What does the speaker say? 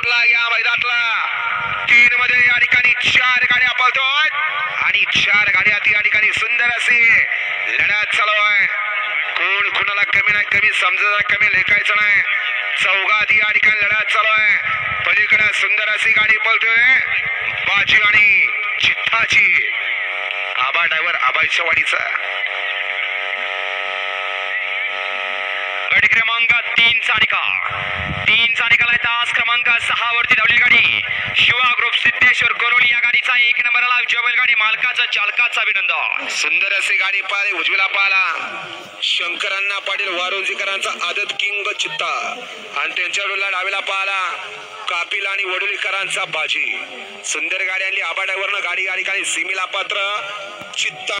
सुटला या मैदानातला. तीन मध्ये या ठिकाणी चार गाड्या पळतोय आणि चार गाड्या या ठिकाणी सुंदर अशी लढत चालू आहे. कोण कुणाला कमी नाही कमी समजायला कमी लेखायचं नाही. चौघात या ठिकाणी लढत चालू आहे. पलीकडे सुंदर अशी गाडी पळतोय. बाजी आणि चिठ्ठाची आबा ड्रायव्हर आबाईच्या वाडीचा गट क्रमांक तीन चा वरती धावली गाडी. शिवा ग्रुप सिद्धेश्वर कोरोली या गाडीचा एक नंबरला आला. बैलगाडी मालकाचा चालकाचा अभिनंदन. सुंदर असे गाडी पाहिली उजवीला पाहिला. शंकरांना पाटील वारुंजीकरांचा आदत किंग चित्ता. आणि त्यांच्या डोला डावीला पाहिला. कापिल आणि वडुलीकरांचा बाजी. सुंदर गाडी आणली. आबाड्यावरनं गाडी गाडी काही सिमीला पात्र. चित्ता